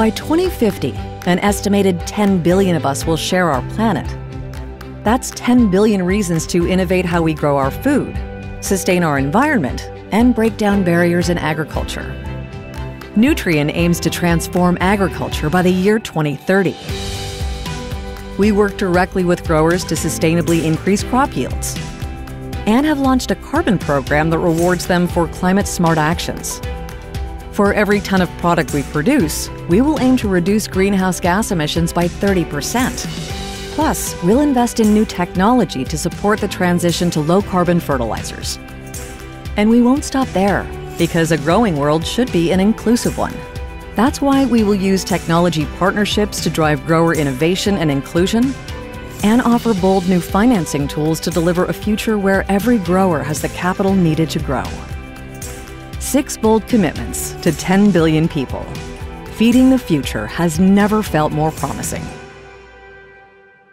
By 2050, an estimated 10 billion of us will share our planet. That's 10 billion reasons to innovate how we grow our food, sustain our environment, and break down barriers in agriculture. Nutrien aims to transform agriculture by the year 2030. We work directly with growers to sustainably increase crop yields and have launched a carbon program that rewards them for climate smart actions. For every ton of product we produce, we will aim to reduce greenhouse gas emissions by 30%. Plus, we'll invest in new technology to support the transition to low carbon fertilizers. And we won't stop there, because a growing world should be an inclusive one. That's why we will use technology partnerships to drive grower innovation and inclusion, and offer bold new financing tools to deliver a future where every grower has the capital needed to grow. Six bold commitments to 10 billion people. Feeding the future has never felt more promising.